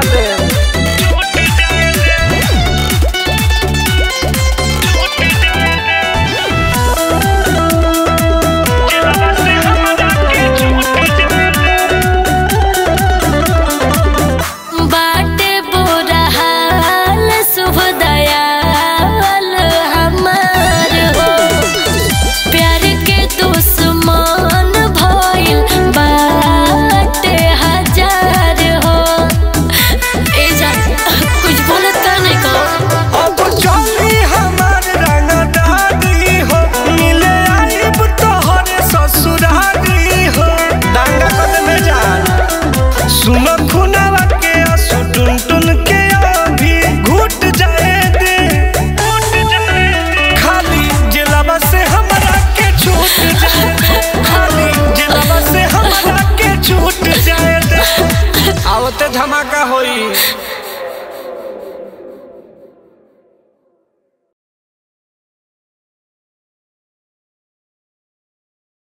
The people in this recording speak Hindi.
happen. धमाका होई।